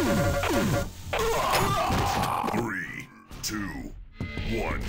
Three, two, one,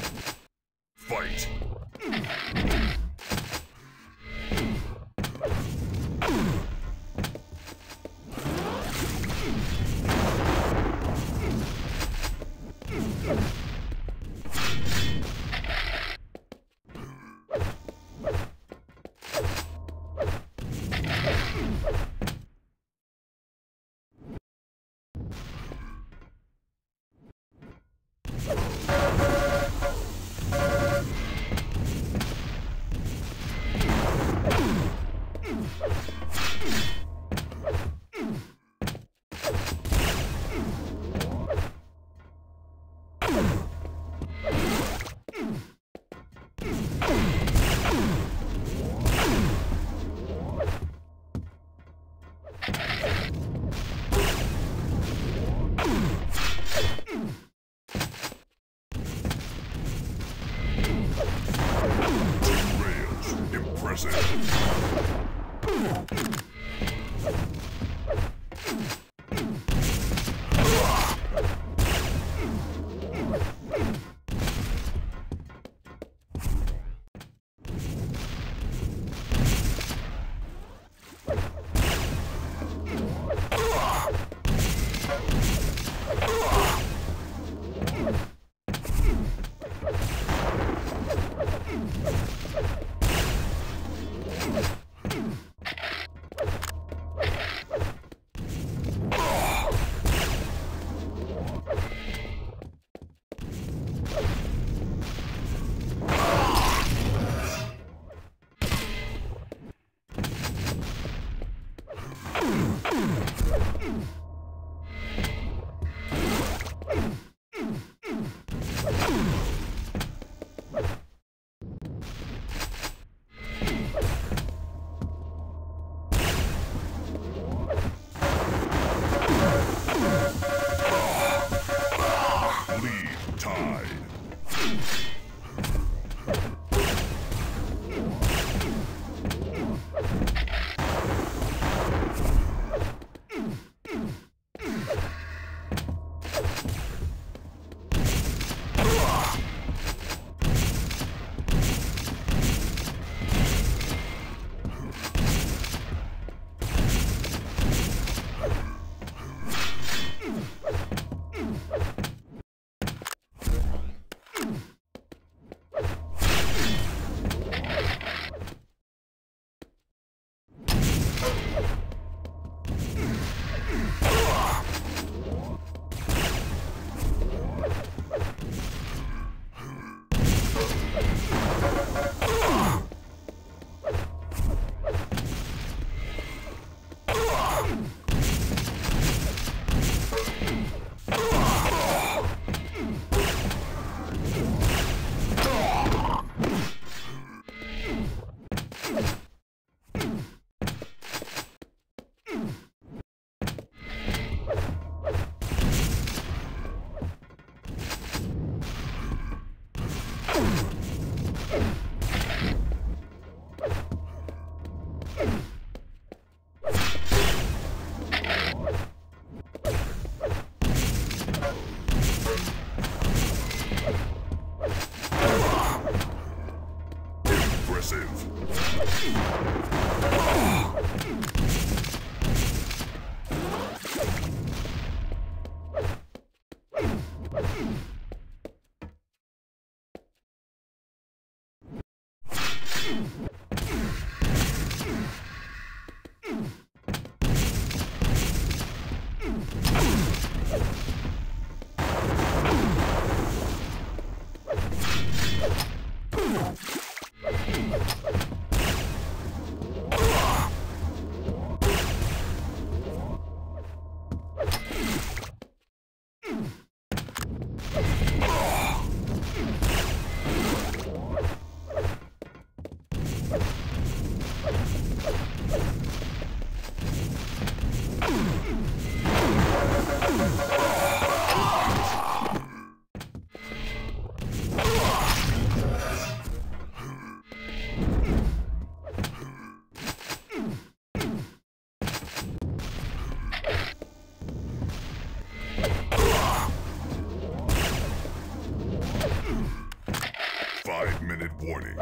warning.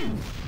Hmm.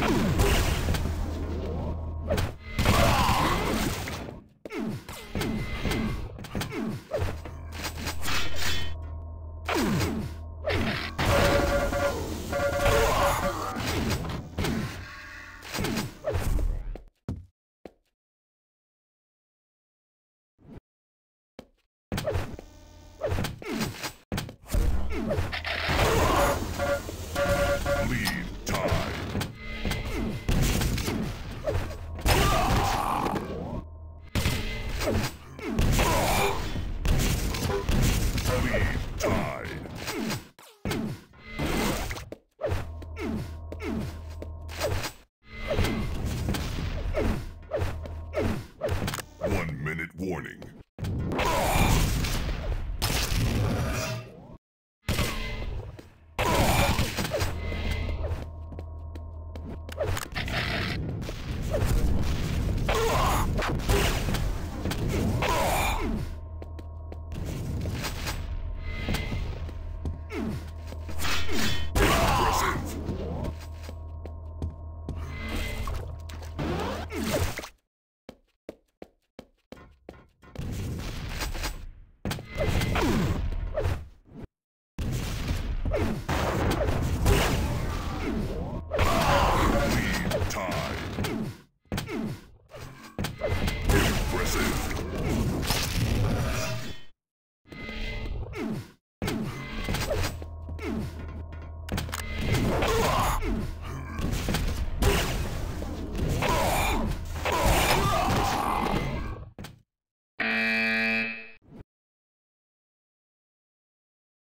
Ooh! Mm-hmm.